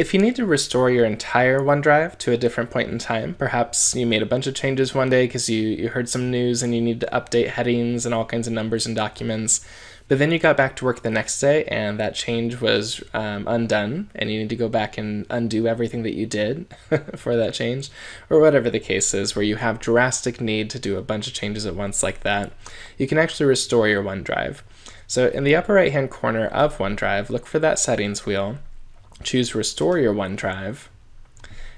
If you need to restore your entire OneDrive to a different point in time, perhaps you made a bunch of changes one day because you, you heard some news and you need to update headings and all kinds of numbers and documents, but then you got back to work the next day and that change was um, undone and you need to go back and undo everything that you did for that change, or whatever the case is, where you have drastic need to do a bunch of changes at once like that, you can actually restore your OneDrive. So in the upper right hand corner of OneDrive, look for that settings wheel choose restore your OneDrive,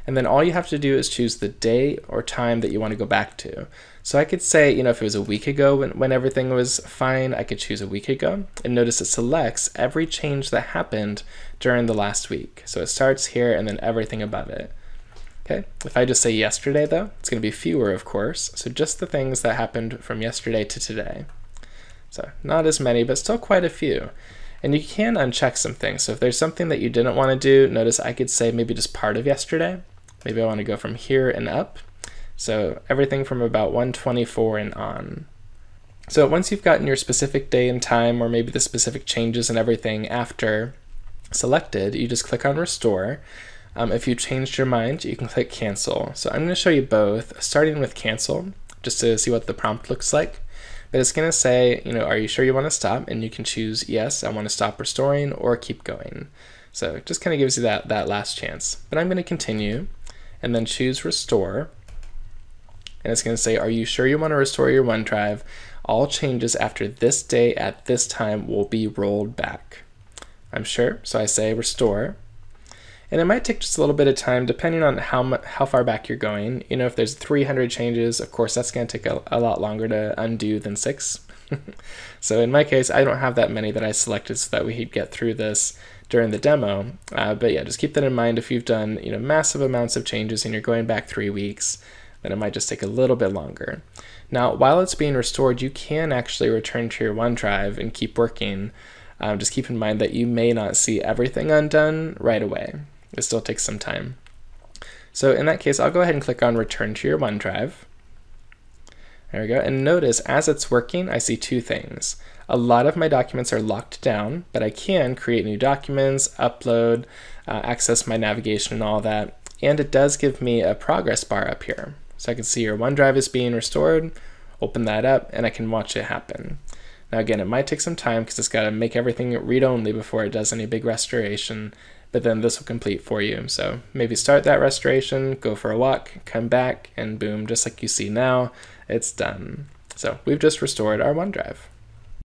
and then all you have to do is choose the day or time that you want to go back to. So I could say, you know, if it was a week ago when, when everything was fine, I could choose a week ago. And notice it selects every change that happened during the last week. So it starts here and then everything above it. Okay, if I just say yesterday though, it's going to be fewer, of course. So just the things that happened from yesterday to today. So not as many, but still quite a few. And you can uncheck some things. So if there's something that you didn't want to do, notice I could say maybe just part of yesterday. Maybe I want to go from here and up. So everything from about 124 and on. So once you've gotten your specific day and time, or maybe the specific changes and everything after selected, you just click on restore. Um, if you changed your mind, you can click cancel. So I'm going to show you both, starting with cancel, just to see what the prompt looks like. But it's going to say, you know, are you sure you want to stop? And you can choose yes, I want to stop restoring or keep going. So it just kind of gives you that, that last chance. But I'm going to continue and then choose restore. And it's going to say, are you sure you want to restore your OneDrive? All changes after this day at this time will be rolled back. I'm sure, so I say restore and it might take just a little bit of time depending on how how far back you're going. You know, if there's 300 changes, of course that's going to take a, a lot longer to undo than six. so in my case, I don't have that many that I selected so that we could get through this during the demo. Uh, but yeah, just keep that in mind if you've done you know massive amounts of changes and you're going back three weeks, then it might just take a little bit longer. Now, while it's being restored, you can actually return to your OneDrive and keep working. Um, just keep in mind that you may not see everything undone right away. It still takes some time. So in that case, I'll go ahead and click on return to your OneDrive. There we go. And notice as it's working, I see two things. A lot of my documents are locked down, but I can create new documents, upload, uh, access my navigation and all that. And it does give me a progress bar up here. So I can see your OneDrive is being restored, open that up, and I can watch it happen. Now again, it might take some time because it's got to make everything read-only before it does any big restoration, but then this will complete for you. So maybe start that restoration, go for a walk, come back, and boom, just like you see now, it's done. So we've just restored our OneDrive.